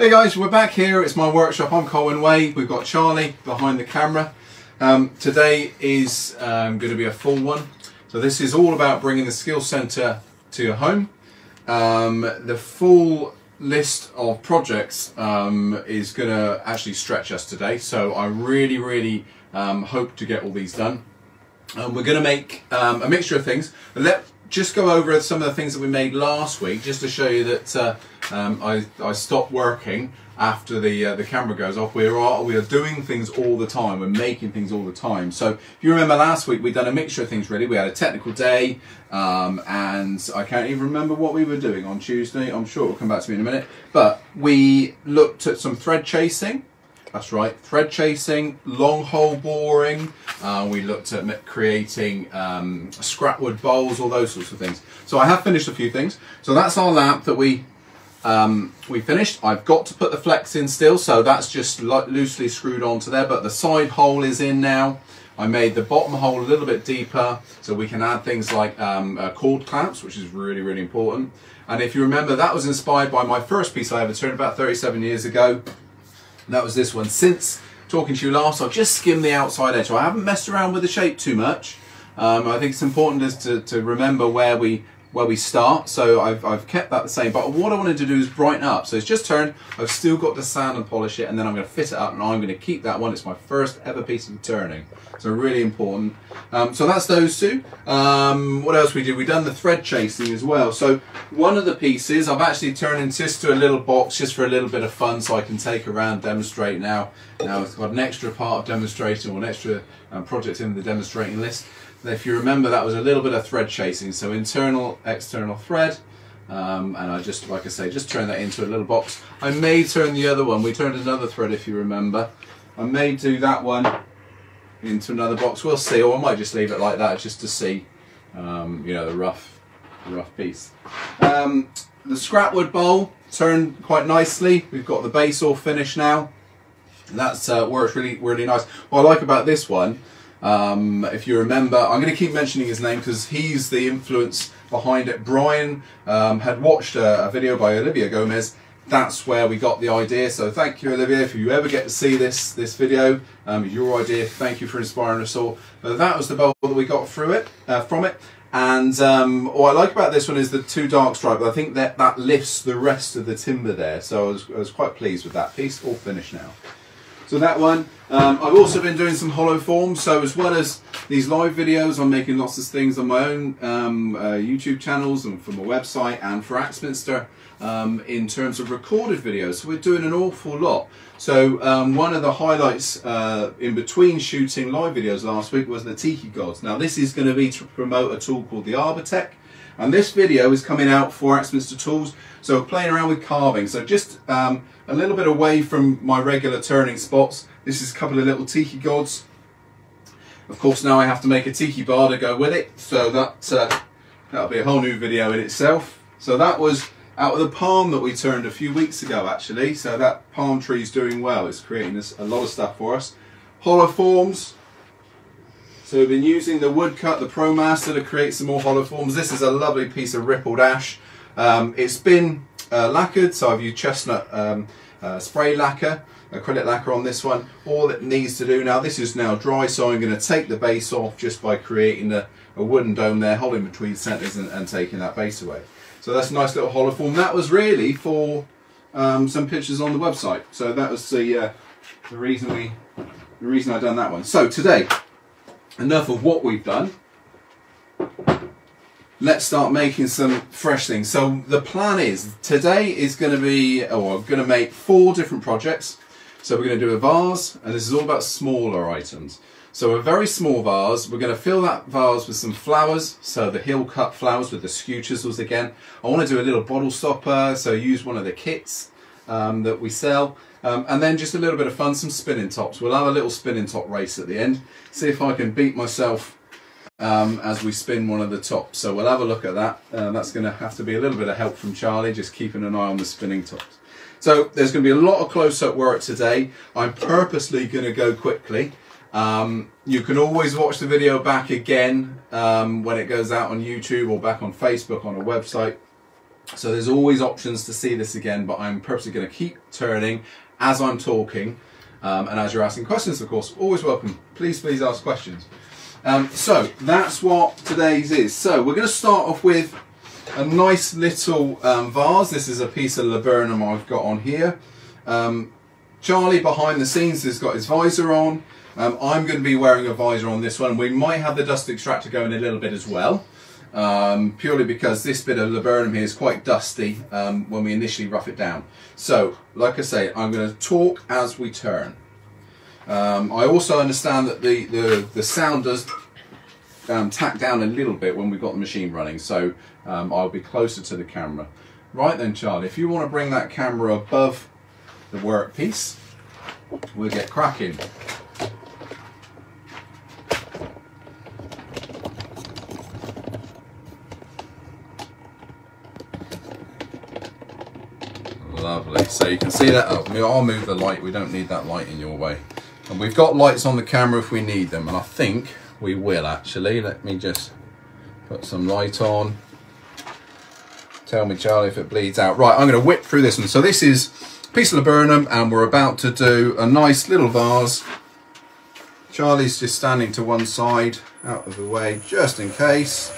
Hey guys, we're back here. It's my workshop. I'm Colwin Way. We've got Charlie behind the camera. Um, today is um, going to be a full one. So this is all about bringing the skill centre to your home. Um, the full list of projects um, is going to actually stretch us today. So I really, really um, hope to get all these done. Um, we're going to make um, a mixture of things. Let just go over some of the things that we made last week, just to show you that uh, um, I, I stopped working after the uh, the camera goes off. We are we are doing things all the time. We're making things all the time. So if you remember last week, we'd done a mixture of things. Really, we had a technical day, um, and I can't even remember what we were doing on Tuesday. I'm sure it'll come back to me in a minute. But we looked at some thread chasing. That's right, thread chasing, long hole boring. Uh, we looked at creating um, scrap wood bowls, all those sorts of things. So I have finished a few things. So that's our lamp that we um, we finished. I've got to put the flex in still, so that's just loosely screwed onto there, but the side hole is in now. I made the bottom hole a little bit deeper so we can add things like um, uh, cord clamps, which is really, really important. And if you remember, that was inspired by my first piece I ever turned about 37 years ago. That was this one. Since talking to you last, I've just skimmed the outside edge. So I haven't messed around with the shape too much. Um, I think it's important is to, to remember where we where we start. So I've, I've kept that the same. But what I wanted to do is brighten up. So it's just turned. I've still got to sand and polish it. And then I'm going to fit it up. And I'm going to keep that one. It's my first ever piece of turning. So really important. Um, so that's those two. Um, what else we did? We've done the thread chasing as well. So one of the pieces, I've actually turned this to a little box just for a little bit of fun so I can take around, demonstrate now. Now it's got an extra part of demonstration or an extra um, project in the demonstrating list. If you remember, that was a little bit of thread chasing. So internal, external thread. Um, and I just, like I say, just turn that into a little box. I may turn the other one. We turned another thread, if you remember. I may do that one into another box. We'll see, or I might just leave it like that just to see, um, you know, the rough, the rough piece. Um, the scrap wood bowl turned quite nicely. We've got the base all finished now. That's uh, works really, really nice. What I like about this one um, if you remember, I'm going to keep mentioning his name because he's the influence behind it. Brian um, had watched a, a, video by Olivia Gomez. That's where we got the idea. So thank you, Olivia. If you ever get to see this this video, um, your idea. Thank you for inspiring us all. But that was the bowl that we got through it uh, from it. And um, what I like about this one is the two dark stripe. I think that that lifts the rest of the timber there. So I was, I was quite pleased with that piece. All finished now. So that one. Um, I've also been doing some hollow forms. So as well as these live videos, I'm making lots of things on my own um, uh, YouTube channels and for my website and for Axminster um, in terms of recorded videos. So we're doing an awful lot. So um, one of the highlights uh, in between shooting live videos last week was the Tiki Gods. Now this is going to be to promote a tool called the Arbortech. And this video is coming out for Axminster Tools. So playing around with carving. So just um, a little bit away from my regular turning spots. This is a couple of little tiki gods. Of course now I have to make a tiki bar to go with it. So that, uh, that'll be a whole new video in itself. So that was out of the palm that we turned a few weeks ago actually. So that palm tree is doing well. It's creating this, a lot of stuff for us. Hollow forms. So we've been using the woodcut, the ProMaster to create some more hollow forms. This is a lovely piece of rippled ash. Um, it's been uh, lacquered, so I've used chestnut um, uh, spray lacquer, acrylic lacquer on this one. All it needs to do now, this is now dry, so I'm going to take the base off just by creating a, a wooden dome there, holding between centres and, and, taking that base away. So that's a nice little hollow form. That was really for um, some pictures on the website. So that was the, uh, the reason we, the reason I done that one. So today, enough of what we've done let's start making some fresh things. So the plan is today is going to be, oh, I'm going to make four different projects. So we're going to do a vase, and this is all about smaller items. So a very small vase, we're going to fill that vase with some flowers, so the hill cut flowers with the skew chisels again. I want to do a little bottle stopper, so use one of the kits um, that we sell. Um, and then just a little bit of fun, some spinning tops. We'll have a little spinning top race at the end. See if I can beat myself um, as we spin one of the tops. So we'll have a look at that. Uh, that's going to have to be a little bit of help from Charlie, just keeping an eye on the spinning tops. So there's going to be a lot of close-up work today. I'm purposely going to go quickly. Um, you can always watch the video back again um, when it goes out on YouTube or back on Facebook on a website. So there's always options to see this again, but I'm purposely going to keep turning as I'm talking um, and as you're asking questions, of course. Always welcome. Please, please ask questions. Um, so that's what today's is. So we're going to start off with a nice little um, vase. This is a piece of laburnum I've got on here. Um, Charlie behind the scenes has got his visor on. Um, I'm going to be wearing a visor on this one. We might have the dust extractor going a little bit as well. Um, purely because this bit of laburnum here is quite dusty um, when we initially rough it down. So, like I say, I'm going to talk as we turn. Um, I also understand that the, the, the sound does um, tack down a little bit when we've got the machine running, so um, I'll be closer to the camera. Right then, Charlie, if you want to bring that camera above the workpiece, we'll get cracking. Lovely. So you can see that. I'll move the light. We don't need that light in your way. And we've got lights on the camera if we need them, and I think we will actually. Let me just put some light on. Tell me, Charlie, if it bleeds out. Right, I'm going to whip through this one. So this is a piece of laburnum, and we're about to do a nice little vase. Charlie's just standing to one side, out of the way, just in case.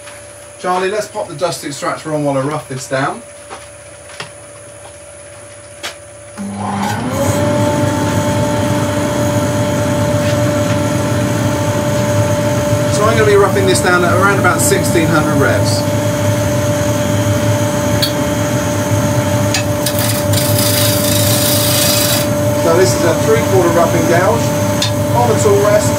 Charlie, let's pop the dust extractor on while I rough this down. Roughing this down at around about 1600 revs. So this is a three quarter roughing gouge on the tool rest.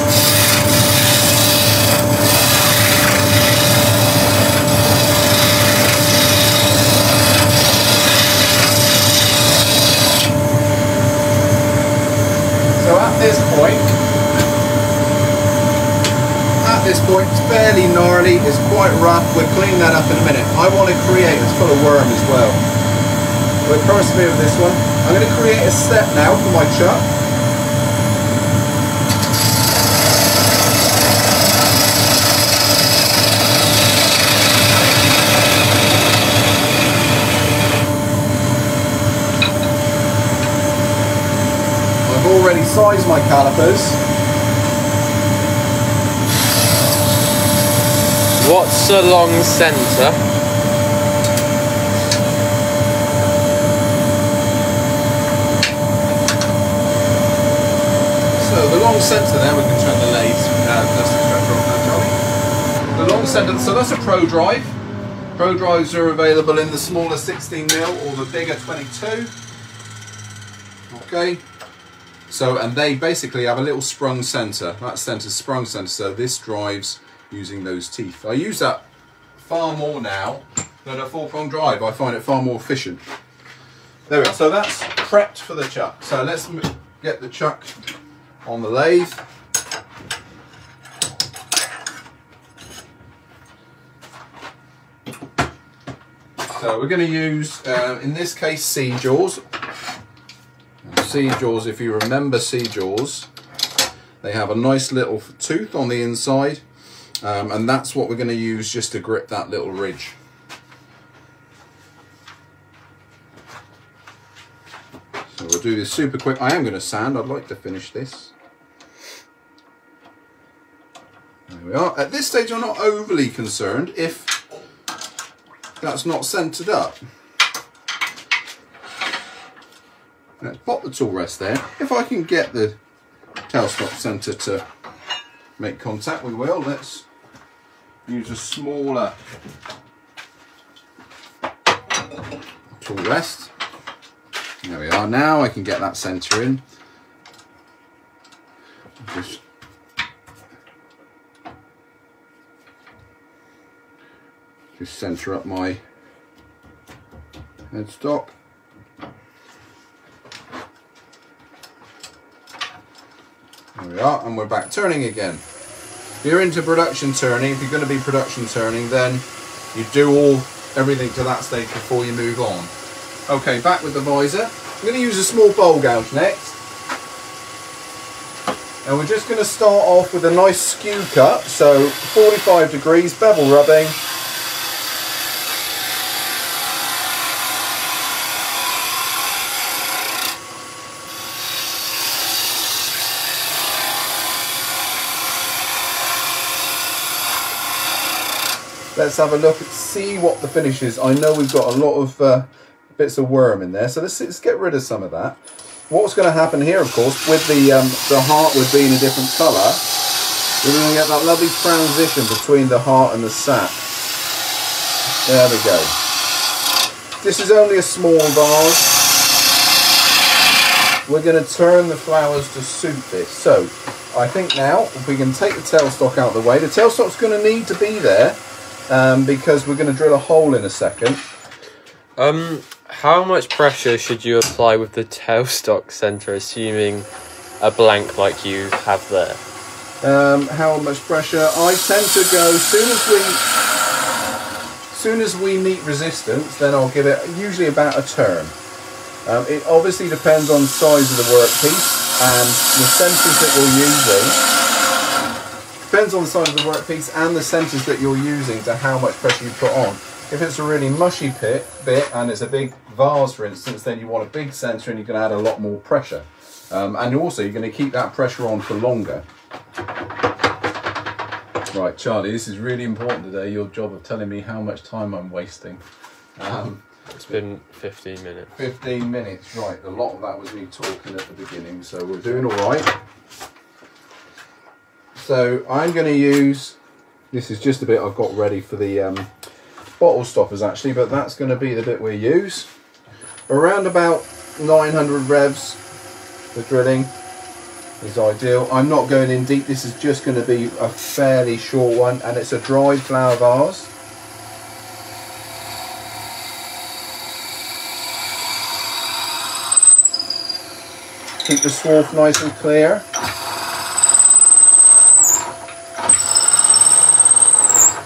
So at this point, this It's fairly gnarly, it's quite rough. We'll clean that up in a minute. I want to create, it's full of worm as well. We're persevere with this one. I'm going to create a step now for my chuck. I've already sized my calipers What's the long centre? So the long centre there, we can turn the lathe, uh, dust extractor on now, Charlie. The long centre, so that's a Pro Drive. Pro Drives are available in the smaller 16mm or the bigger 22. Okay. So, and they basically have a little sprung centre. That centre sprung centre, so this drives using those teeth. I use that far more now than a four prong drive. I find it far more efficient. There we are. So that's prepped for the chuck. So let's get the chuck on the lathe. So we're going to use, uh, in this case, C-jaws. C-jaws, if you remember C-jaws, they have a nice little tooth on the inside um, and that's what we're going to use just to grip that little ridge. So we'll do this super quick. I am going to sand. I'd like to finish this. There we are. At this stage I'm not overly concerned if that's not centered up. Let's pop the tool rest there. If I can get the tailstock center to make contact, we will. Let's use a smaller tool rest. There we are. Now I can get that centre in. Just just centre up my headstock. There we are, and we're back turning again. If you're into production turning, if you're going to be production turning, then you do all everything to that stage before you move on. Okay, back with the visor. I'm going to use a small bowl gouge next. And we're just going to start off with a nice skew cut, so 45 degrees, bevel rubbing. Let's have a look and see what the finish is. I know we've got a lot of uh, bits of worm in there, so let's, let's get rid of some of that. What's going to happen here, of course, with the um, the heartwood being a different colour, we're going to get that lovely transition between the heart and the sap. There we go. This is only a small vase. We're going to turn the flowers to suit this. So, I think now if we can take the tailstock out of the way. The tailstock's going to need to be there um, because we're going to drill a hole in a second. Um, how much pressure should you apply with the tailstock center, assuming a blank like you have there? Um, how much pressure? I tend to go soon as we soon as we meet resistance, then I'll give it usually about a turn. Um, it obviously depends on size of the workpiece and the centres that we're using. Depends on the size of the workpiece and the centres that you're using to how much pressure you put on. If it's a really mushy pit bit and it's a big vase, for instance, then you want a big centre and you can add a lot more pressure. Um, and also you're going to keep that pressure on for longer. Right, Charlie, this is really important today, your job of telling me how much time I'm wasting. Um, It's been 15 minutes. 15 minutes, right. A lot of that was me talking at the beginning, so we're doing all right. So I'm going to use, this is just a bit I've got ready for the um, bottle stoppers actually, but that's going to be the bit we use. Around about 900 revs for drilling is ideal. I'm not going in deep, this is just going to be a fairly short one and it's a dried flower vase. Keep the swarf nice and clear.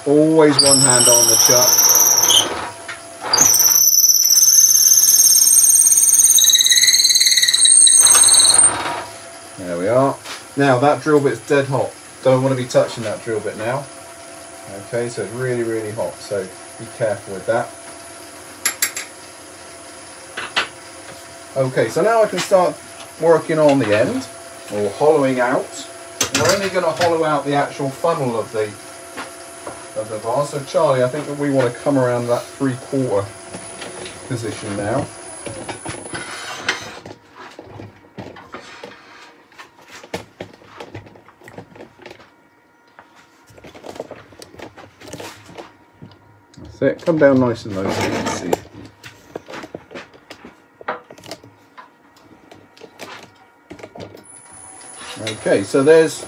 Always one hand on the chuck. There we are. Now that drill bit's dead hot. Don't want to be touching that drill bit now. Okay, so it's really, really hot. So be careful with that. Okay, so now I can start working on the end, or hollowing out. We're only going to hollow out the actual funnel of the of the vase. So Charlie, I think that we want to come around that three quarter position now. That's it. Come down nice and low so you can see. Okay, so there's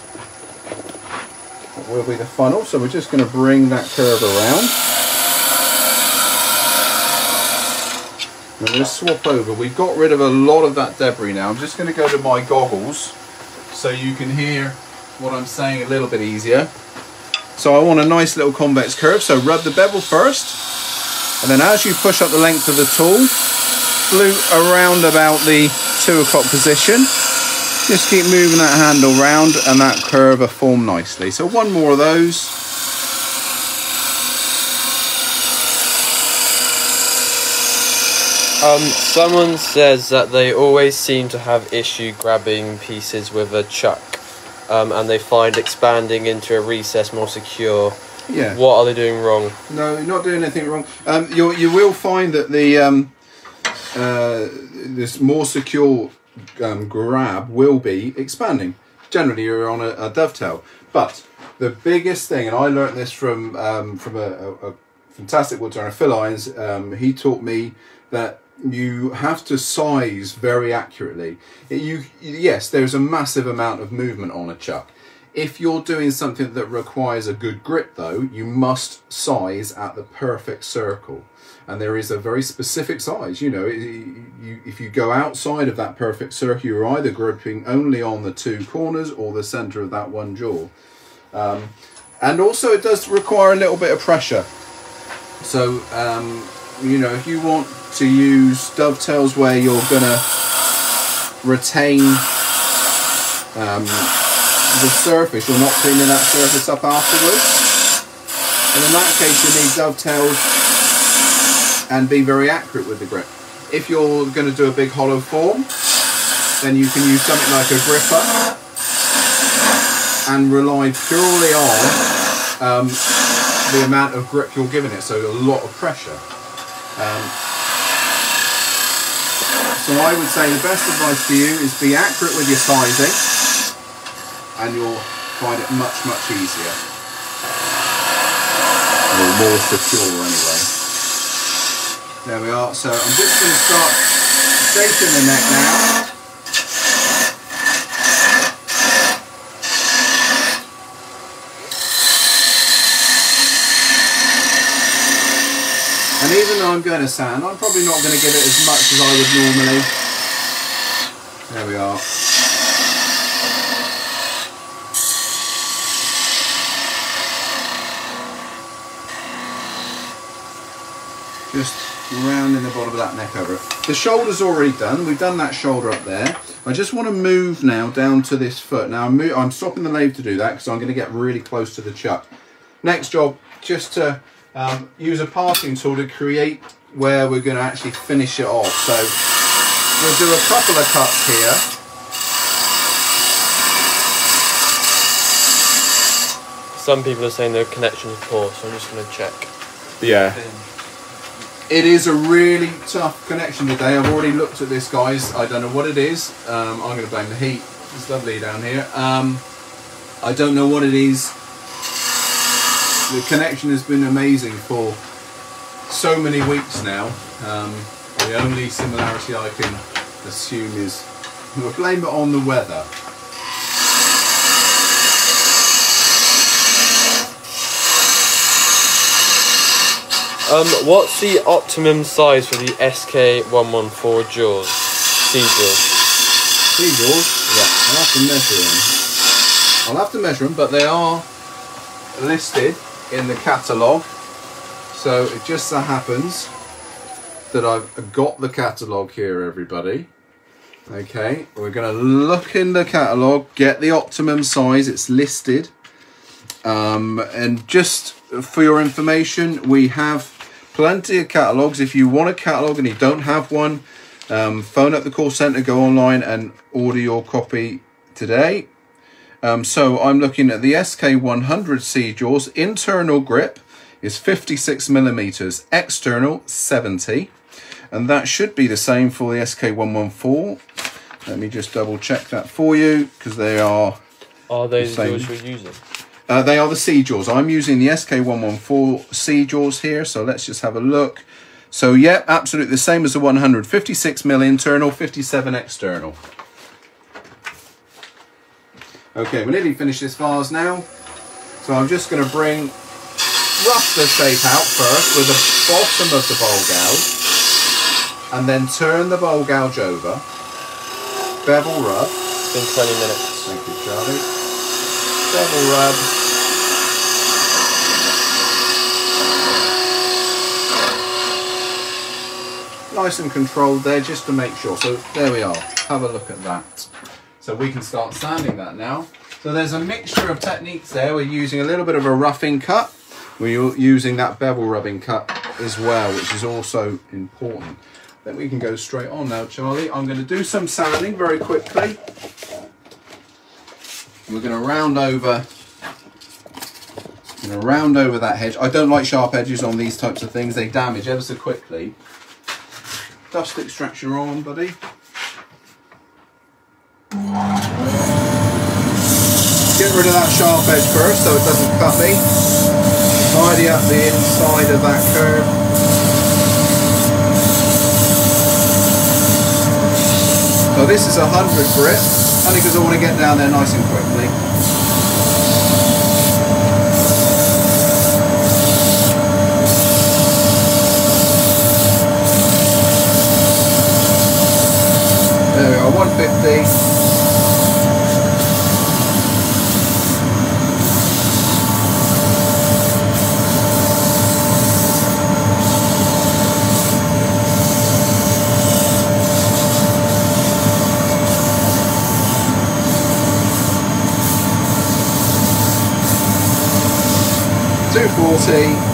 will be the funnel. So we're just going to bring that curve around. I'm going to swap over. We've got rid of a lot of that debris now. I'm just going to go to my goggles so you can hear what I'm saying a little bit easier. So I want a nice little convex curve. So rub the bevel first. And then as you push up the length of the tool, flute around about the two o'clock position. Just keep moving that handle round and that curve will form nicely. So one more of those. Um, someone says that they always seem to have issue grabbing pieces with a chuck, um, and they find expanding into a recess more secure. Yeah. What are they doing wrong? No, you're not doing anything wrong. Um, you you will find that the um, uh, this more secure um, grab will be expanding. Generally, you're on a, a dovetail, but the biggest thing, and I learnt this from um, from a, a, a fantastic woodturner, Phil Irons. Um, he taught me that you have to size very accurately. You yes, there's a massive amount of movement on a chuck. If you're doing something that requires a good grip, though, you must size at the perfect circle. And there is a very specific size. You know, it- you, if you go outside of that perfect circle, you're either gripping only on the two corners or the center of that one jaw. Um, and also, it does require a little bit of pressure. So, um, you know, if you want to use dovetails where you're gonna retain um, the surface, you're not cleaning that surface up afterwards. And in that case, you need dovetails and be very accurate with the grip. If you're going to do a big hollow form, then you can use something like a gripper and rely purely on um, the amount of grip you're giving it, so a lot of pressure. Um, so I would say the best advice for you is be accurate with your sizing and you'll find it much, much easier. Or more secure anyway. There we are. So I'm just going to start shaping the neck now. And even though I'm going to sand, I'm probably not going to give it as much as I would normally. There we are. Just rounding the bottom of that neck over it. The shoulder's already done. We've done that shoulder up there. I just want to move now down to this foot. Now I'm, I'm stopping the lathe to do that because I'm going to get really close to the chuck. Next job, just to um, use a parting tool to create where we're going to actually finish it off. So we'll do a couple of cuts here. Some people are saying the connection is poor, so I'm just going to check. Yeah. It is a really tough connection today. I've already looked at this, guys. I don't know what it is. Um, I'm going to blame the heat. It's lovely down here. Um, I don't know what it is. The connection has been amazing for so many weeks now. Um, the only similarity I can assume is we'll blame it on the weather. Um, what's the optimum size for the SK114 jaws? C jaws. These yours? Yeah. I'll have to measure them. I'll have to measure them, but they are listed in the catalogue. So it just so happens that I've got the catalogue here, everybody. Okay, we're going to look in the catalogue, get the optimum size, it's listed. Um, and just for your information, we have plenty of catalogues. If you want a catalogue and you don't have one, um, phone up the call centre, go online and order your copy today. Um, so I'm looking at the SK100 C jaws. Internal grip is 56 millimeters, external 70, and that should be the same for the SK114. Let me just double check that for you because they are Are those The jaws same. you're using? Uh, they are the C jaws. I'm using the SK114 C jaws here, so let's just have a look. So yeah, absolutely the same as the 100. 56 mil internal, 57 external. Okay, we're nearly finished this vase now. So I'm just going to bring rough the shape out first with the bottom of the bowl gouge. And then turn the bowl gouge over. Bevel rub. It's been 20 minutes. Thank you, Charlie. Bevel rub. Nice and controlled there, just to make sure. So there we are. Have a look at that. So we can start sanding that now. So there's a mixture of techniques there. We're using a little bit of a roughing cut. We're using that bevel rubbing cut as well, which is also important. Then we can go straight on now, Charlie. I'm going to do some sanding very quickly. We're to round over. Going round over that hedge. I don't like sharp edges on these types of things. They damage ever so quickly. Dust extraction on, buddy. Get rid of that sharp edge first so it doesn't cut me. Tidy up the inside of that curve. So this is a 100 grit, only because I want to get down there nice and quickly. Uh, there we are, 150. Two forty.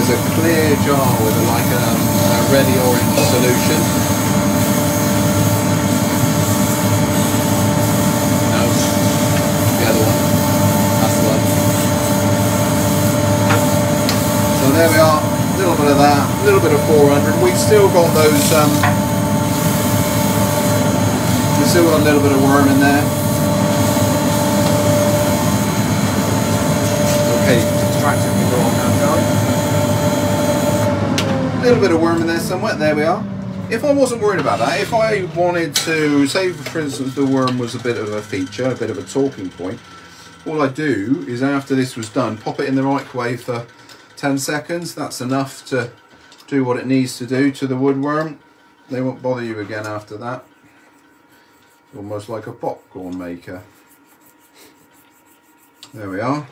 there's a clear jar with a, like um, a, a ready orange solution. No, the other one. That's one. So there we are. A little bit of that, a little bit of 400. We've still got those. Um, we've still got a little bit of worm in there. Okay, distracted me wrong now little bit of worm in there somewhere. There we are. If I wasn't worried about that, if I wanted to say, for instance, the worm was a bit of a feature, a bit of a talking point, all I do is after this was done, pop it in the microwave for 10 seconds. That's enough to do what it needs to do to the woodworm. They won't bother you again after that. Almost like a popcorn maker. There we are.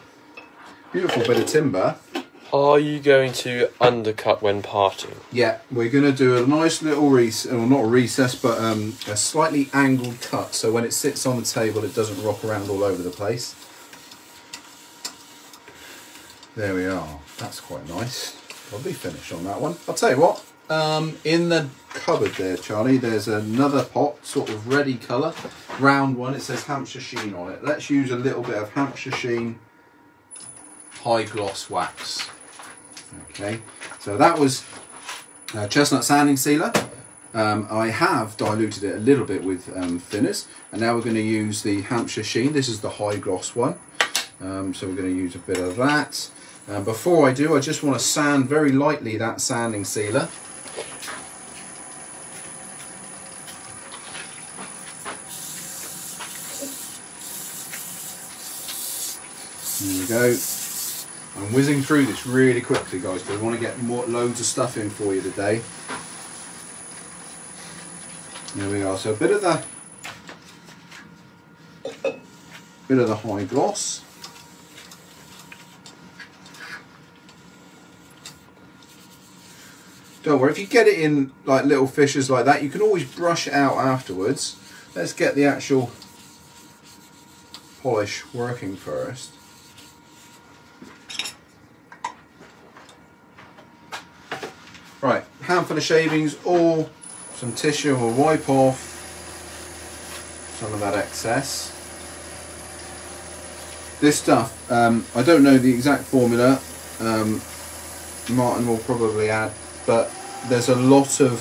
Beautiful bit of timber. Are you going to undercut when parting? Yeah, we're going to do a nice little recess, well not a recess, but um, a slightly angled cut so when it sits on the table it doesn't rock around all over the place. There we are. That's quite nice. Lovely finish on that one. I'll tell you what, um, in the cupboard there, Charlie, there's another pot, sort of ready colour, round one. It says Hampshire Sheen on it. Let's use a little bit of Hampshire Sheen high gloss wax. Okay, so that was uh, chestnut sanding sealer. Um, I have diluted it a little bit with um, thinners, and now we're going to use the Hampshire Sheen. This is the high gloss one. Um, so we're going to use a bit of that. Um, before I do, I just want to sand very lightly that sanding sealer. There we go. I'm whizzing through this really quickly, guys, because I want to get more loads of stuff in for you today. There we are. So a bit of the bit of the high gloss. Don't worry, if you get it in like little fissures like that, you can always brush it out afterwards. Let's get the actual polish working first. Right, handful of shavings or some tissue will wipe off some of that excess. This stuff, um, I don't know the exact formula, um, Martin will probably add, but there's a lot of,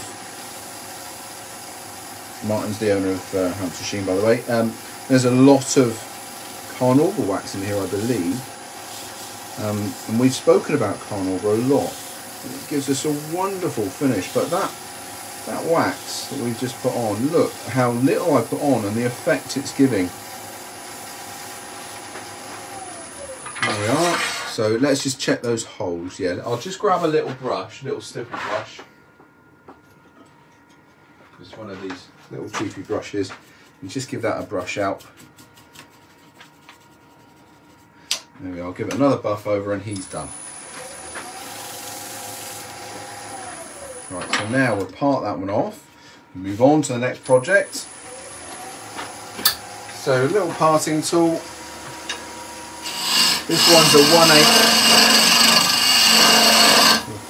Martin's the owner of uh, Hampshire Sheen by the way, um, there's a lot of carnauba wax in here I believe, um, and we've spoken about carnauba a lot. It gives us a wonderful finish, but that that wax that we've just put on, look how little I put on and the effect it's giving. There we are. So let's just check those holes. Yeah, I'll just grab a little brush, a little stipple brush. Just one of these little cheapy brushes and just give that a brush out. There we are, I'll give it another buff over and he's done. Right, so now we'll part that one off, move on to the next project. So a little parting tool. This one's a 1 8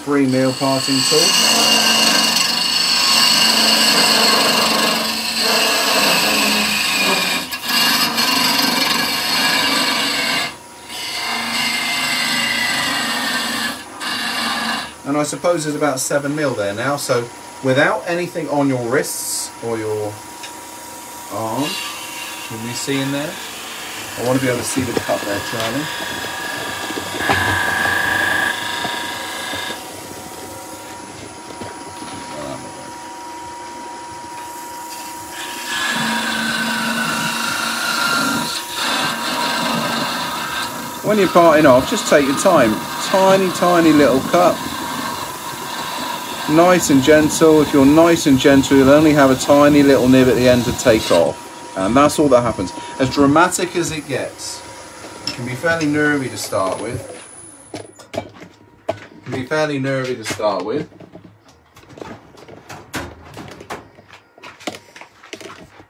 3 mil parting tool. Suppose there's about seven mil there now. So without anything on your wrists or your arm, can you see in there? I want to be able to see the cut there, Charlie. When you're parting off, just take your time. Tiny, tiny little cut nice and gentle. If you're nice and gentle, you'll only have a tiny little nib at the end to take off. And that's all that happens. As dramatic as it gets, it can be fairly nervy to start with. It can be fairly nervy to start with.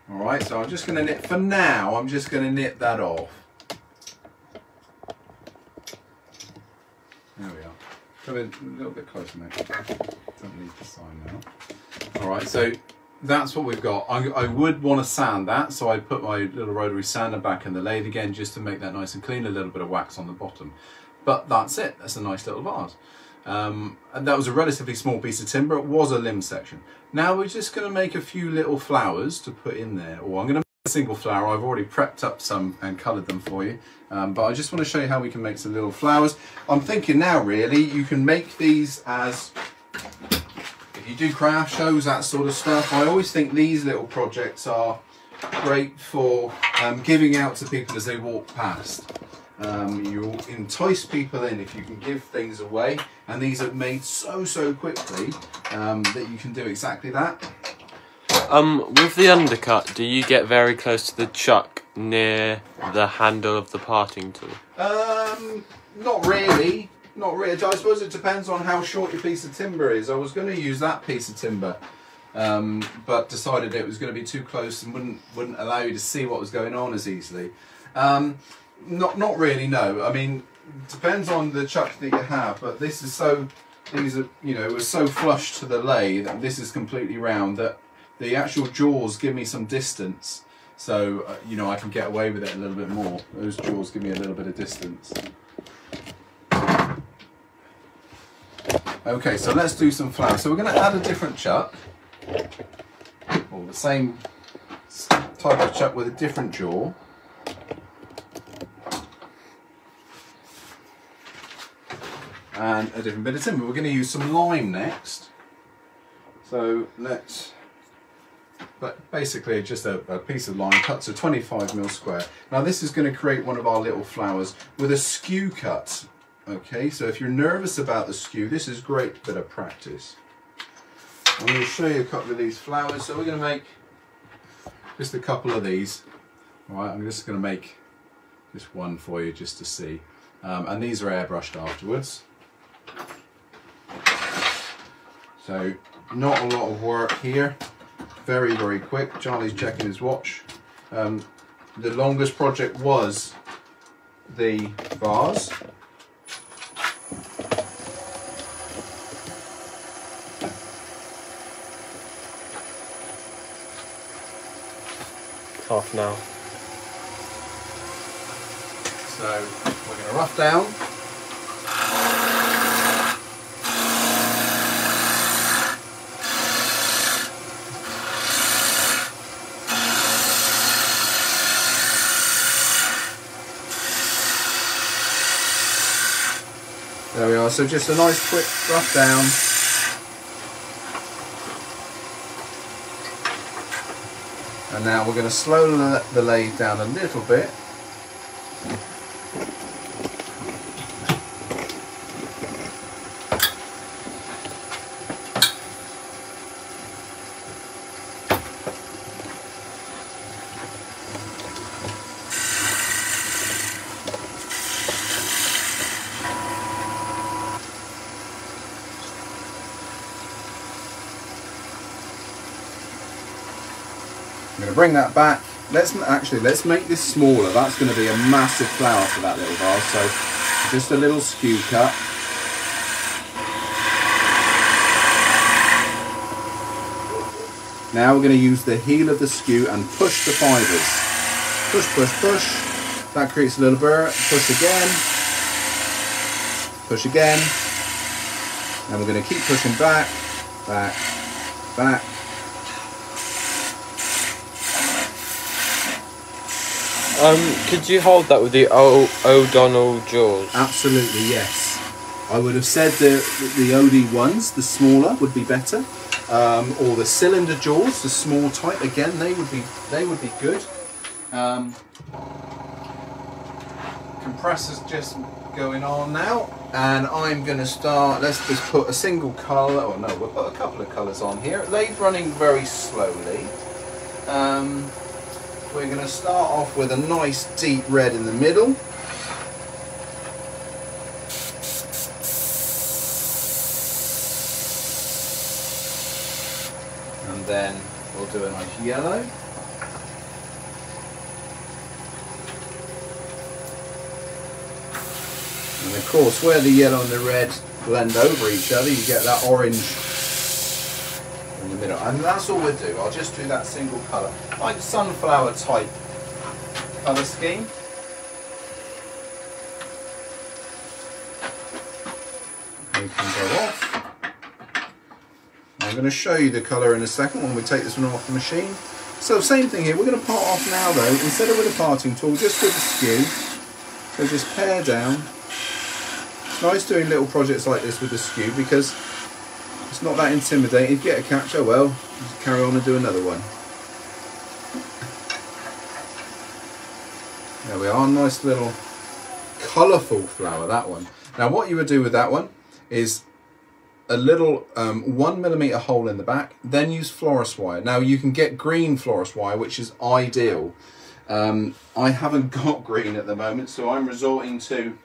Alright, so I'm just going to knit, for now, I'm just going to knit that off. There we are. Come in a little bit closer, mate. Don't need the sign now. All right, so that's what we've got. I, I would want to sand that, so I put my little rotary sander back in the lathe again just to make that nice and clean. A little bit of wax on the bottom, but that's it. That's a nice little vase. Um, and that was a relatively small piece of timber. It was a limb section. Now we're just going to make a few little flowers to put in there. Or I'm going to make a single flower. I've already prepped up some and coloured them for you. Um, but I just want to show you how we can make some little flowers. I'm thinking now really you can make these as if you do craft shows, that sort of stuff. I always think these little projects are great for um, giving out to people as they walk past. Um, you entice people in if you can give things away, and these are made so so quickly um, that you can do exactly that. Um, with the undercut, do you get very close to the chuck near the handle of the parting tool? Um, not really, not really. I suppose it depends on how short your piece of timber is. I was going to use that piece of timber, um, but decided it was going to be too close and wouldn't wouldn't allow you to see what was going on as easily. Um, not not really. No, I mean depends on the chuck that you have, but this is so these are you know it was so flush to the lathe and this is completely round that the actual jaws give me some distance. So uh, you know I can get away with it a little bit more. Those jaws give me a little bit of distance. Okay, so let's do some flowers. So we're going to add a different chuck, or the same type of chuck with a different jaw. and a different bit of timber. We're going to use some lime next. So let's, but basically just a, a piece of lime cut to 25 mil square. Now this is going to create one of our little flowers with a skew cut. Okay, so if you're nervous about the skew, this is great bit of practice. I'm going to show you a couple of these flowers. So we're going to make just a couple of these. All right, I'm just going to make just one for you just to see. Um, and these are airbrushed afterwards. So not a lot of work here. Very, very quick. Charlie's checking his watch. Um, the longest project was the vase. Half an hour. So we're going to rough down. There we are, so just a nice quick rough down. And now we're going to slow the lathe down a little bit. I'm going to bring that back. Let's actually let's make this smaller. That's going to be a massive flower for that little vase. So just a little skew cut. Now we're going to use the heel of the skew and push the fibres. Push, push, push. That creates a little burr. Push again. Push again. And we're going to keep pushing back, back, back, Um, could you hold that with the o- O'Donnell jaws? Absolutely, yes. I would have said the the OD ones, the smaller, would be better, um, or the cylinder jaws, the small type. Again, they would be they would be good. Um, compressor's just going on now, and I'm going to start. Let's just put a single colour. Oh no, we'll put a couple of colours on here. Lathe running very slowly. Um, we're going to start off with a nice deep red in the middle. And then we'll do a nice yellow. And of course, where the yellow and the red blend over each other, you get that orange the middle. And that's all we'll do. I'll just do that single colour, like sunflower type colour scheme. We can go off. I'm going to show you the colour in a second when we take this one off the machine. So same thing here, we're going to part off now though, instead of with a parting tool, just with a skew. So just pare down. It's nice doing little projects like this with the skew because it's not that intimidating. If you get a catch, oh well, just carry on and do another one. There we are, nice little colourful flower, that one. Now what you would do with that one is a little um, one millimeter hole in the back, then use florist wire. Now you can get green florist wire, which is ideal. Um, I haven't got green at the moment, so I'm resorting to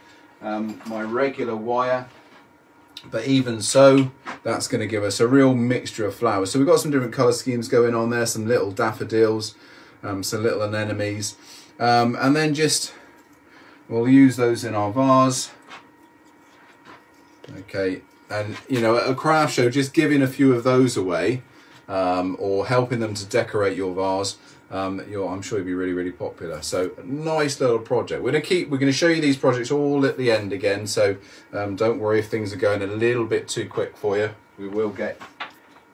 um, my regular wire. But even so, that's going to give us a real mixture of flowers. So we've got some different colour schemes going on there, some little daffodils, um, some little anemones. Um, and then just, we'll use those in our vase. Okay, and you know, at a craft show, just giving a few of those away um, or helping them to decorate your vase, um, I'm sure you'll be really, really popular. So nice little project. We're gonna keep, we're gonna show you these projects all at the end again. So um, don't worry if things are going a little bit too quick for you. We will get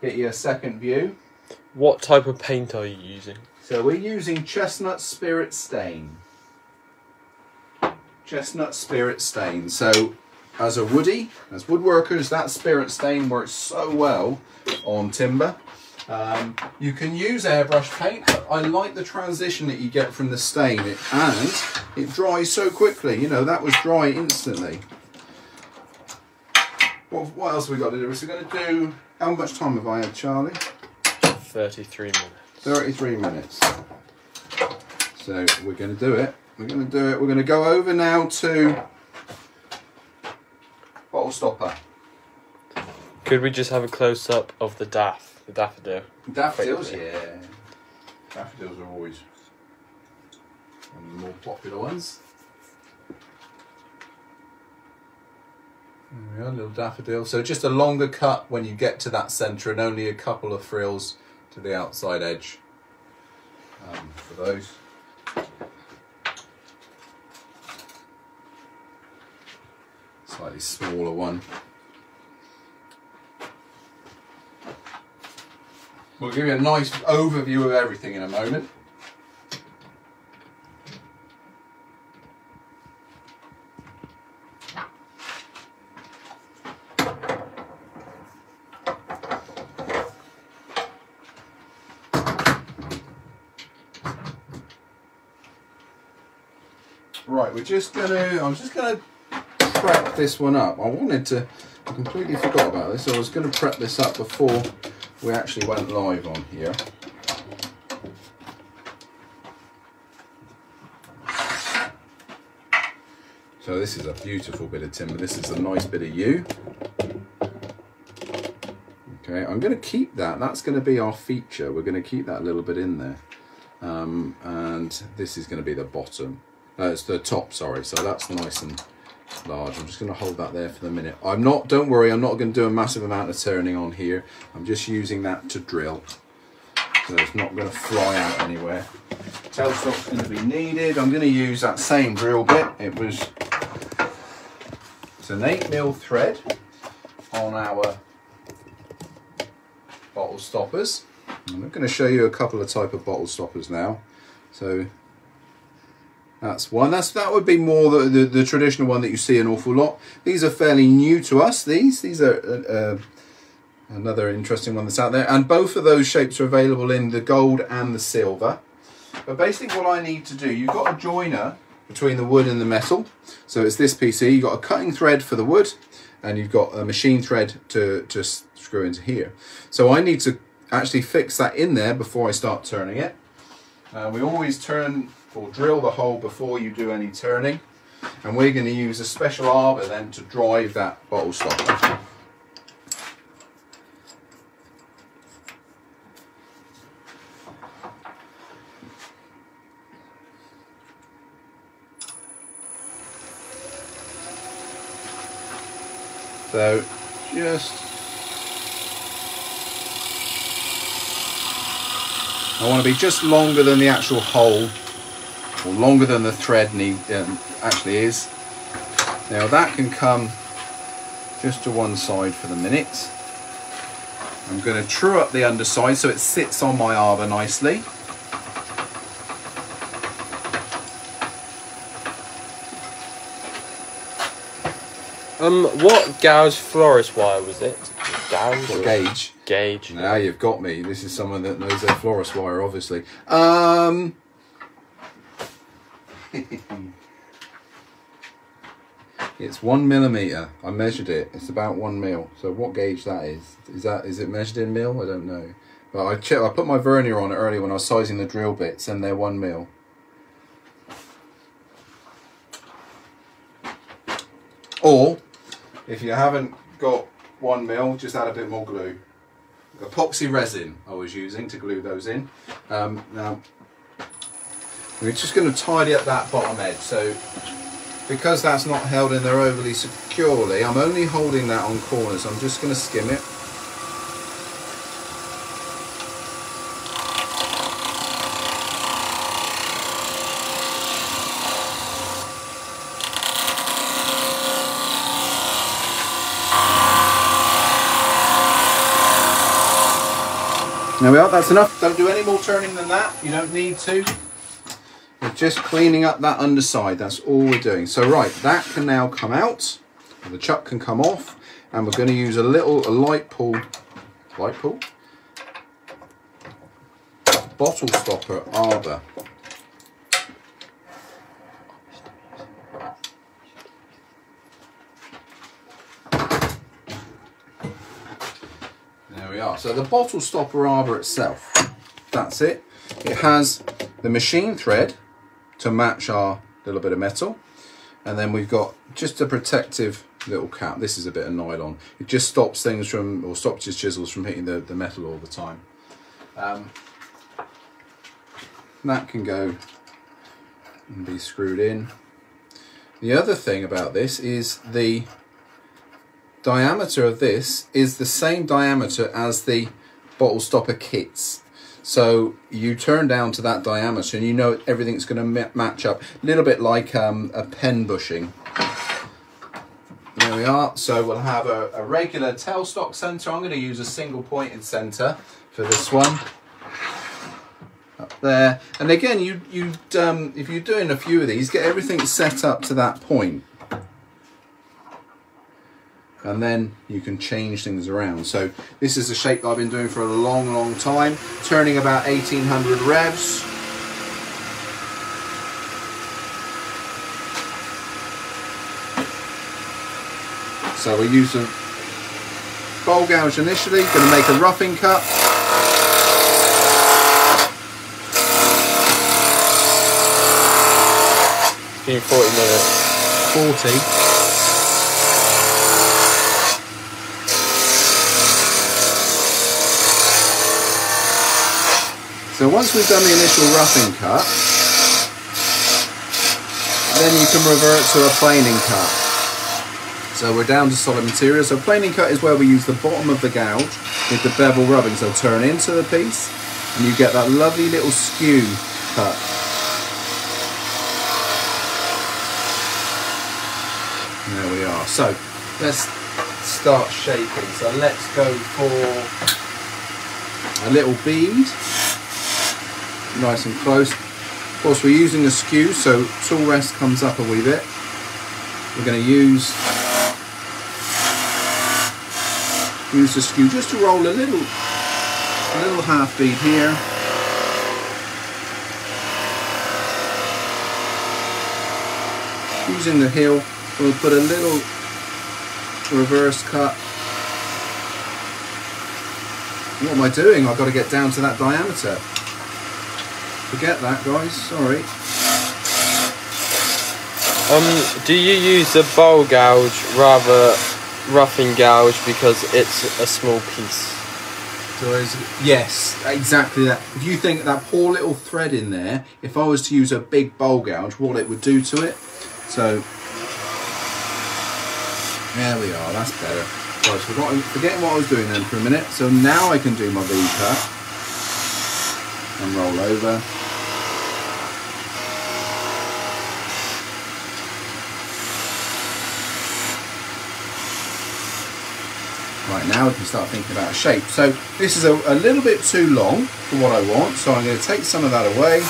get you a second view. What type of paint are you using? So we're using Chestnut Spirit Stain. Chestnut Spirit Stain. So as a woody, as woodworkers, that Spirit Stain works so well on timber. Um, you can use airbrush paint, but I like the transition that you get from the stain it, and it dries so quickly. You know, that was dry instantly. What, what else have we got to do? So we're going to do, how much time have I had, Charlie? 33 minutes. 33 minutes. So we're going to do it. We're going to do it. We're going to go over now to bottle stopper. Could we just have a close up of the daff, the daffodil? Daffodils, Quickly. yeah. Daffodils are always one of the more popular ones. There we are, little daffodil. So just a longer cut when you get to that centre and only a couple of frills to the outside edge um, for those. Slightly smaller one. We'll give you a nice overview of everything in a moment. Right, we're just gonna, I'm just gonna prep this one up. I wanted to, I completely forgot about this, I was gonna prep this up before we actually went live on here. So this is a beautiful bit of timber. This is a nice bit of yew. Okay, I'm going to keep that. That's going to be our feature. We're going to keep that little bit in there. Um, and this is going to be the bottom. Uh, it's the top, sorry. So that's nice and large. I'm just going to hold that there for the minute. I'm not, don't worry, I'm not going to do a massive amount of turning on here. I'm just using that to drill. So it's not going to fly out anywhere. Tailstock's going to be needed. I'm going to use that same drill bit. It was, it's an 8 mil thread on our bottle stoppers. I'm going to show you a couple of type of bottle stoppers now. So that's one. That's that would be more the, the, the traditional one that you see an awful lot. These are fairly new to us. These these are uh, uh, another interesting one that's out there, and both of those shapes are available in the gold and the silver. But basically, what I need to do, you've got a joiner between the wood and the metal. So it's this piece here. You've got a cutting thread for the wood, and you've got a machine thread to to screw into here. So I need to actually fix that in there before I start turning it. Uh, we always turn or drill the hole before you do any turning. And we're going to use a special arbor then to drive that bottle stopper. So just I want to be just longer than the actual hole or longer than the thread need um, actually is. Now that can come just to one side for the minute. I'm going to true up the underside so it sits on my arbor nicely. Um, what gauge florist wire was it? Gauge? Or- gauge? Gauge. Now you've got me. This is someone that knows their florist wire, obviously. Um, it's one millimeter. I measured it. It's about one mil. So what gauge that is? Is that is it measured in mil? I don't know. But I checked. I put my vernier on it earlier when I was sizing the drill bits, and they're one mil. Or if you haven't got one mil, just add a bit more glue epoxy resin I was using to glue those in. Um, now, we're just going to tidy up that bottom edge. So, because that's not held in there overly securely, I'm only holding that on corners. I'm just going to skim it. There we are, that's enough. Don't do any more turning than that. You don't need to. We're just cleaning up that underside. That's all we're doing. So right, that can now come out. The chuck can come off. And we're going to use a little a light pull. Light pull? Bottle stopper arbor. There we are. So the bottle stopper arbor itself, that's it. It has the machine thread to match our little bit of metal. And then we've got just a protective little cap. This is a bit of nylon. It just stops things from, or stops your chisels from hitting the, the metal all the time. Um, that can go and be screwed in. The other thing about this is the diameter of this is the same diameter as the bottle stopper kits. So you turn down to that diameter and you know everything's going to ma- match up. A little bit like um, a pen bushing. There we are. So we'll have a, a regular tailstock center. I'm going to use a single pointed center for this one. Up there. And again, you, you um, if you're doing a few of these, get everything set up to that point and then you can change things around. So this is the shape that I've been doing for a long, long time, turning about 1800 revs. So we use a bowl gouge initially, going to make a roughing cut. Been 40 minutes. 40. So once we've done the initial roughing cut, then you can revert to a planing cut. So we're down to solid material. So planing cut is where we use the bottom of the gouge with the bevel rubbing. So turn into the piece and you get that lovely little skew cut. There we are. So let's start shaping. So let's go for a little bead. Nice and close. Of course we're using a skew so tool rest comes up a wee bit. We're going to use use the skew just to roll a little a little half bead here. Using the heel We'll put a little reverse cut. What am I doing? I've got to get down to that diameter. Forget that, guys. Sorry. Um, do you use a bowl gouge rather roughing gouge because it's a small piece? So yes, exactly that. If you think that poor little thread in there, if I was to use a big bowl gouge, what it would do to it. So there we are, that's better. So I was forgotten, forgetting what I was doing then for a minute. So now I can do my V cut and roll over. Right now we can start thinking about shape. So this is a, a little bit too long for what I want, so I'm going to take some of that away.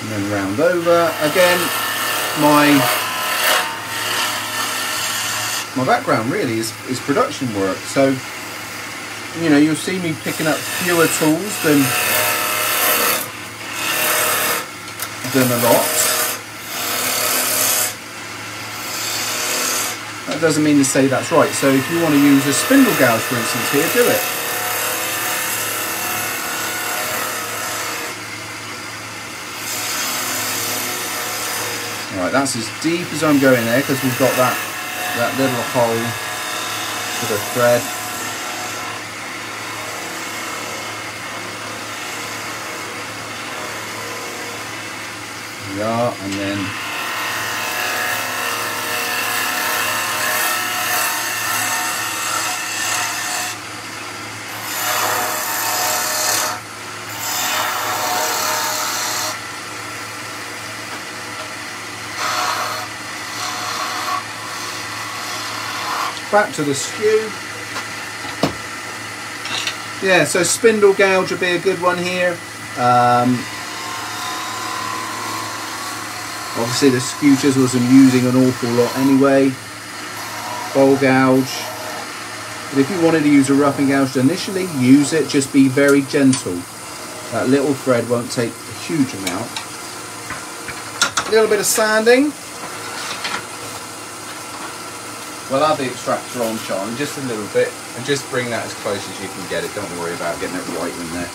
And then round over. Again, my my background really is, is production work. So, you know, you'll see me picking up fewer tools than than a lot. That doesn't mean to say that's right. So if you want to use a spindle gouge, for instance, here, do it. All right, that's as deep as I'm going there because we've got that that little hole for the thread. We are, and then back to the skew. Yeah, so spindle gouge would be a good one here. Um, obviously the skew I'm using an awful lot anyway. Bowl gouge. But if you wanted to use a roughing gouge initially, use it, just be very gentle. That little thread won't take a huge amount. A little bit of sanding. We'll add the extractor on, Charlie, just a little bit, and just bring that as close as you can get it. Don't worry about getting it right in there.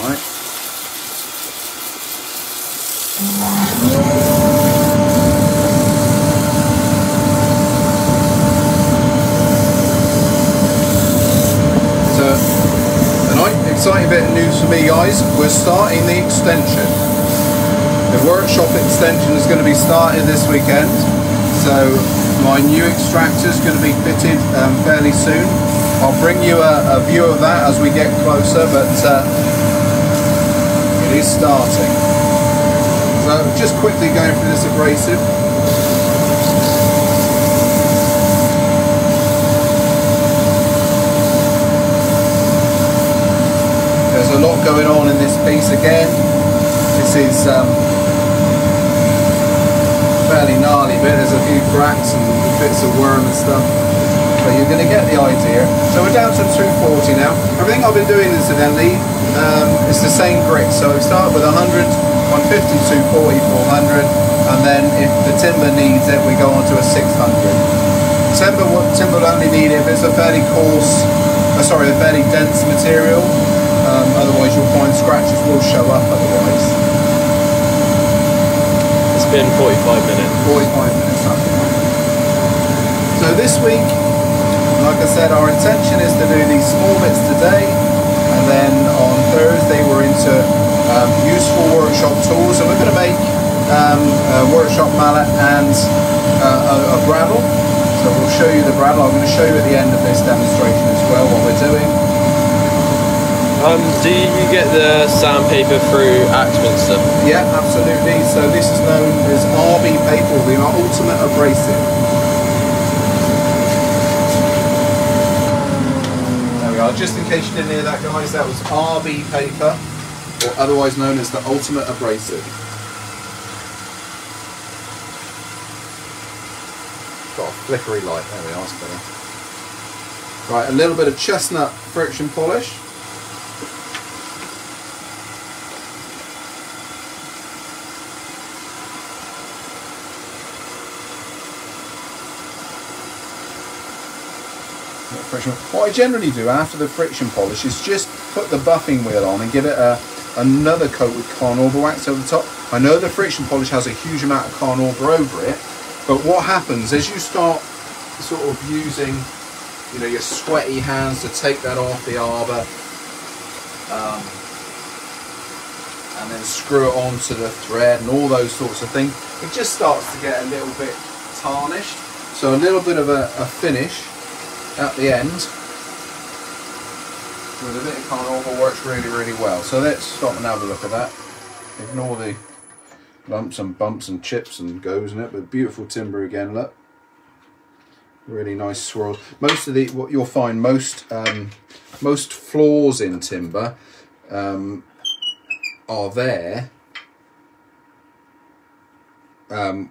Alright. So, tonight, exciting bit of news for me, guys. We're starting the extension. The workshop extension is going to be started this weekend, so my new extractor is going to be fitted um, fairly soon. I'll bring you a, a, view of that as we get closer, but uh, it is starting. So just quickly going through this abrasive. A lot going on in this piece again. This is um, fairly gnarly bit. There's a few cracks and bits of worm and stuff. But you're going to get the idea. So we're down to 240 now. Everything I've been doing incidentally um, is the same grit. So we start with 100, 150, 240, 400. And then if the timber needs it, we go on to a 600. Timber, timber will only need it if it's a fairly coarse, uh, sorry, a fairly dense material. Um, otherwise you'll find scratches will show up otherwise. It's been 45 minutes. 45 minutes So this week, like I said, our intention is to do these small bits today, and then on Thursday we're into um, useful workshop tools, and we're going to make um, a workshop mallet and uh, a, a. So we'll show you the bradawl. I'm going to show you at the end of this demonstration as well what we're doing. Um, do you get the sandpaper through Axminster? Yeah, absolutely. So this is known as RB paper, the ultimate abrasive. There we are. Just in case you didn't hear that, guys, that was RB paper, or otherwise known as the ultimate abrasive. Got a flickery light. There we are. Better. Right, a little bit of chestnut friction polish. Friction. What I generally do after the friction polish is just put the buffing wheel on and give it a, another coat with carnauba wax over the top. I know the friction polish has a huge amount of carnauba over it, but what happens as you start sort of using you know your sweaty hands to take that off the arbor um, and then screw it onto the thread and all those sorts of things, it just starts to get a little bit tarnished. So a little bit of a, a finish at the end with a bit of but works really, really well. So let's stop and have a look at that. Ignore the lumps and bumps and chips and goes in it, but beautiful timber again, look. Really nice swirls. Most of the, what you'll find, most um, most flaws in timber um, are there um,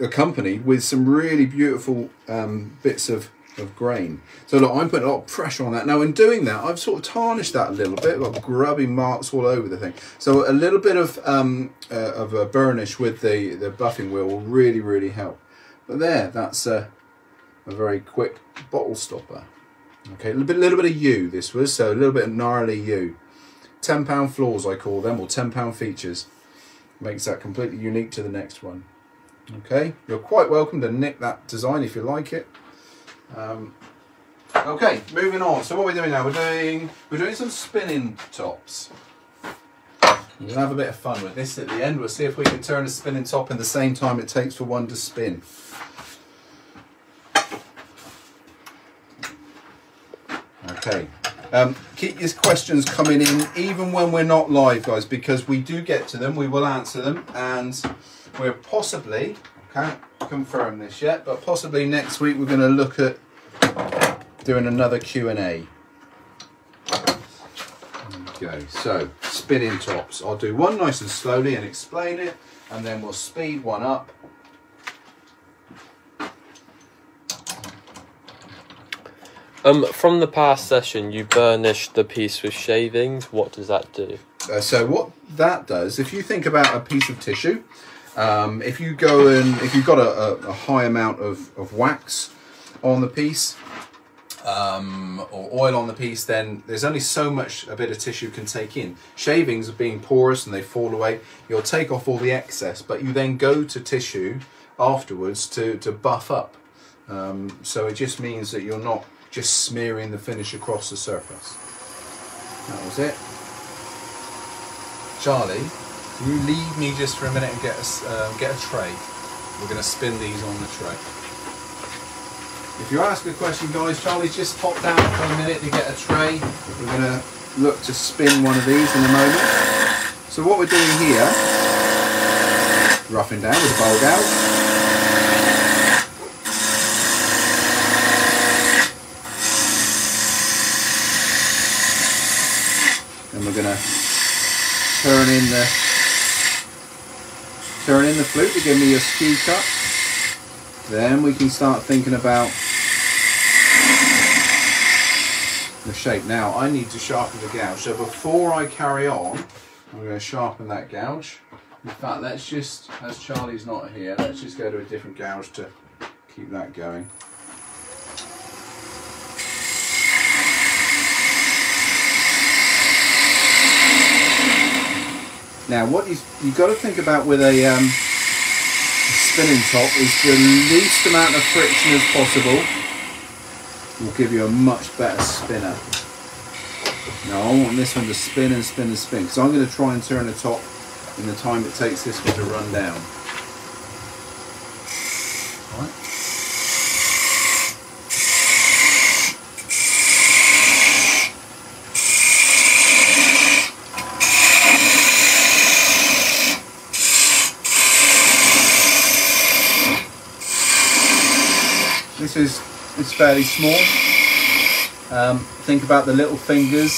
accompanied with some really beautiful um, bits of, of grain. So look, I'm putting a lot of pressure on that. Now in doing that, I've sort of tarnished that a little bit, got grubby marks all over the thing. So a little bit of, um, uh, of a burnish with the, the buffing wheel will really, really help. But there, that's a, a very quick bottle stopper. Okay, a little bit, little bit of yew this was, so a little bit of gnarly yew. £10 flaws I call them, or £10 features. Makes that completely unique to the next one. Okay, you're quite welcome to nick that design if you like it. Um, okay, moving on. So what we're doing now, we're doing we're doing some spinning tops. We'll have a bit of fun with this at the end. We'll see if we can turn a spinning top in the same time it takes for one to spin. Okay. Um, keep your questions coming in even when we're not live, guys, because we do get to them. We will answer them, and we're possibly can't confirm this yet, but possibly next week we're going to look at doing another Q and A. Okay, so spinning tops. I'll do one nice and slowly and explain it, and then we'll speed one up Um, from the past session, you burnished the piece with shavings. What does that do? Uh, so what that does, if you think about a piece of tissue, um, if you go and if you've got a, a, high amount of, of wax on the piece um, or oil on the piece, then there's only so much a bit of tissue can take in. Shavings are being porous and they fall away. You'll take off all the excess, but you then go to tissue afterwards to, to buff up. Um, so it just means that you're not just smearing the finish across the surface. That was it. Charlie, you leave me just for a minute and get a, uh, get a tray. We're going to spin these on the tray. If you ask a question, guys, Charlie's just popped out for a minute to get a tray. We're going to look to spin one of these in a moment. So what we're doing here, roughing down with the bowl gouge. And we're going to turn in the turn in the flute to give me a skew cut. Then we can start thinking about the shape. Now I need to sharpen the gouge. So before I carry on, I'm going to sharpen that gouge. In fact, let's just, as Charlie's not here, let's just go to a different gouge to keep that going. Now, what you you've got to think about with a, um, spinning top is the least amount of friction as possible will give you a much better spinner. Now, I want this one to spin and spin and spin because I'm going to try and turn the top in the time it takes this one to run down. Is, fairly small. Um, think about the little fingers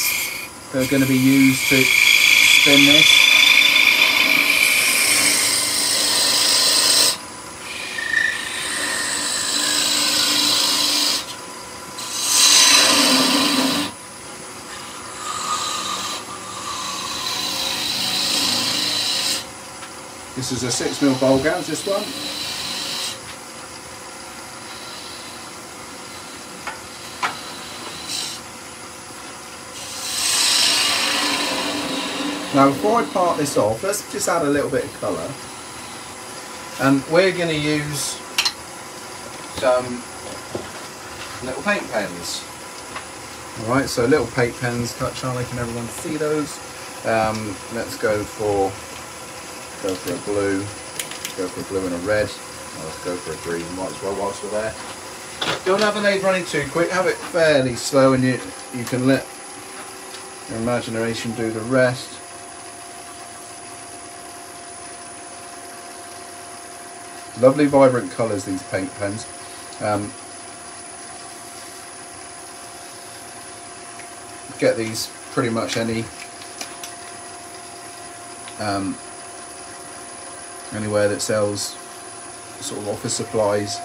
that are going to be used to spin this. This is a 6 mil bowl gouge, this one. Now before I part this off, let's just add a little bit of colour. And we're going to use some little paint pens. Alright, so little paint pens, cut Charlie, can everyone see those? Um, let's go for go for a blue, go for a blue and a red. let's go for a green, might as well whilst we're there. Don't have the lathe running too quick. Have it fairly slow, and you you can let your imagination do the rest. Lovely, vibrant colours. These paint pens. Um, get these pretty much any um, anywhere that sells sort of office supplies.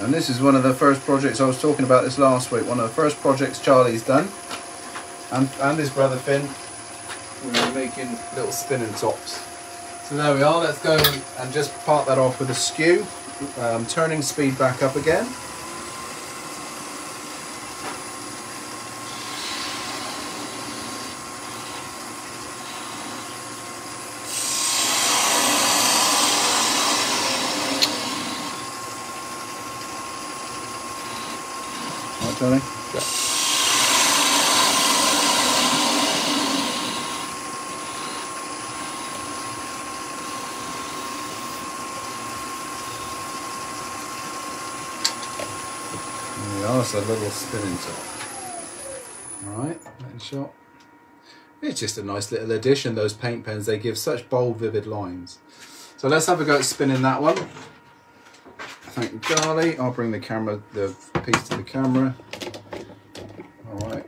And this is one of the first projects I was talking about this last week. One of the first projects Charlie's done, and and his brother Finn. We're making little spinning tops. So there we are. Let's go and just part that off with a skew, um, turning speed back up again. Right? Yeah. There we are, it's a little spinning top. Right, that shot. It's just a nice little addition, those paint pens. They give such bold, vivid lines. So let's have a go at spinning that one. Thank you, Charlie. I'll bring the camera, the piece to the camera. All right.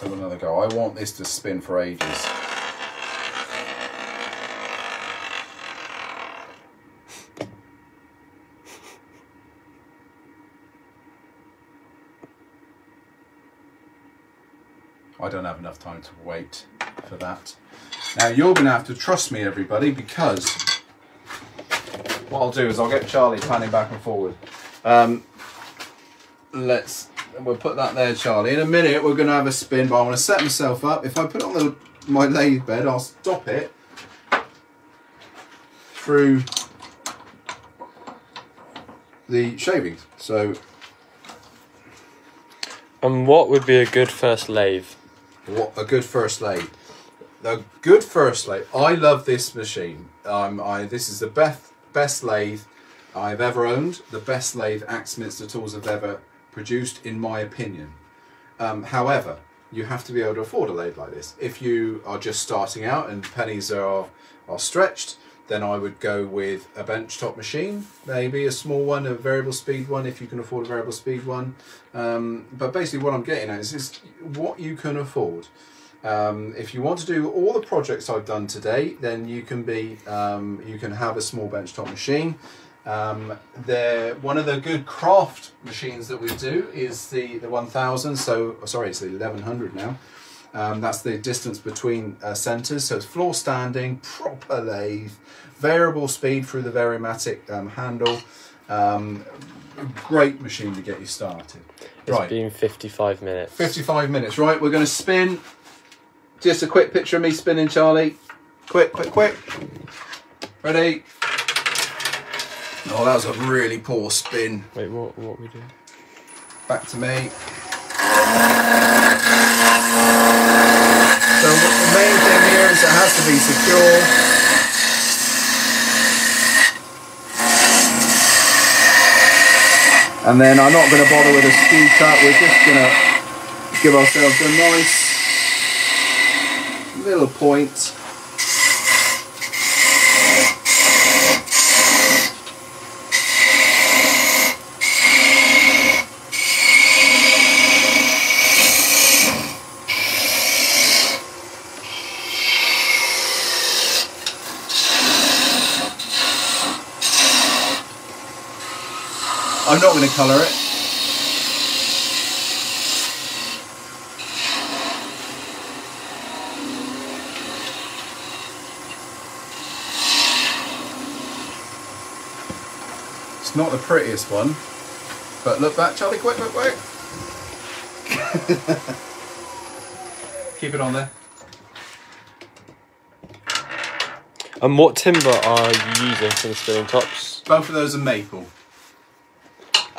Let's have another go. I want this to spin for ages. Don't have enough time to wait for that. Now you're going to have to trust me, everybody, because what I'll do is I'll get Charlie panning back and forward. Um, let's we'll put that there, Charlie. In a minute we're going to have a spin, but I want to set myself up. If I put on the my lathe bed, I'll stop it through the shavings. So And what would be a good first lathe? What a good first lathe. A good first lathe. I love this machine. Um, I this is the best best lathe I've ever owned. The best lathe Axminster tools have ever produced, in my opinion. Um, however, you have to be able to afford a lathe like this. If you are just starting out and pennies are are stretched, then I would go with a benchtop machine, maybe a small one, a variable speed one, if you can afford a variable speed one. Um, but basically, what I'm getting at is, is what you can afford. Um, if you want to do all the projects I've done today, then you can be um, you can have a small benchtop machine. Um, the one of the good craft machines that we do is the the 1000. So sorry, it's the 1100 now. Um, that's the distance between uh, centres. So it's floor standing, proper lathe, variable speed through the Varimatic um, handle. Um, great machine to get you started. It's Right. been 55 minutes. 55 minutes, right? We're going to spin. Just a quick picture of me spinning, Charlie. Quick, quick, quick. Ready? Oh, that was a really poor spin. Wait, what, what we do? Back to me. So the main thing here is it has to be secure. And then I'm not going to bother with a skew cut. We're just going to give ourselves a nice little point. Going to colour it. It's not the prettiest one, but look back, Charlie, quick, quick, quick. Keep it on there. And what timber are you using for the spinning tops? Both of those are maple.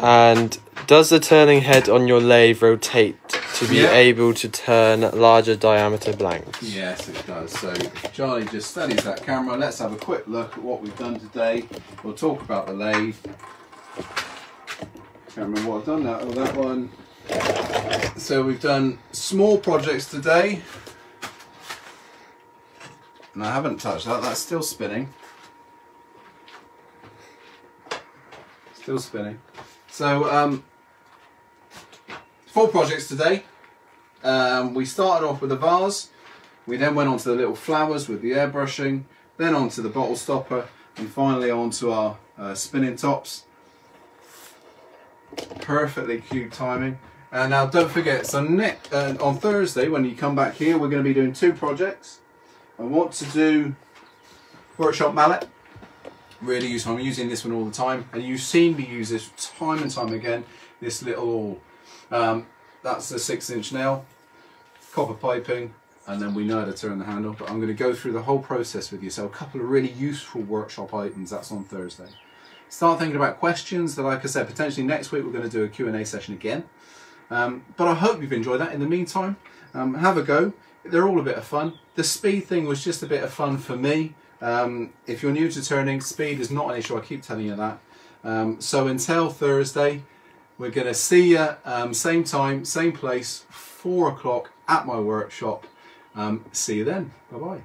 And does the turning head on your lathe rotate to be Yeah. able to turn larger diameter blanks. Yes, it does. So Charlie just studies that camera. Let's have a quick look at what we've done today. We'll talk about the lathe. Can't remember what I've done that or that one. So we've done small projects today. And I haven't touched that, that's still spinning. Still spinning. So um, four projects today. Um, we started off with a vase. We then went on to the little flowers with the airbrushing, then onto the bottle stopper, and finally onto our uh, spinning tops. Perfectly cute timing. And now don't forget, so next, uh, on Thursday when you come back here, we're going to be doing two projects. I want to do workshop mallet. Really useful. I'm using this one all the time, and you've seen me use this time and time again. This little, um, that's a six-inch nail, copper piping, and then we know how to turn the handle. But I'm going to go through the whole process with you. So a couple of really useful workshop items. That's on Thursday. Start thinking about questions. That, like I said, potentially next week we're going to do a Q&A session again. Um, but I hope you've enjoyed that. In the meantime, um, have a go. They're all a bit of fun. The speed thing was just a bit of fun for me. Um, if you're new to turning, speed is not an issue. I keep telling you that. Um, so until Thursday, we're going to see you um, same time, same place, four o'clock at my workshop. Um, see you then. Bye bye.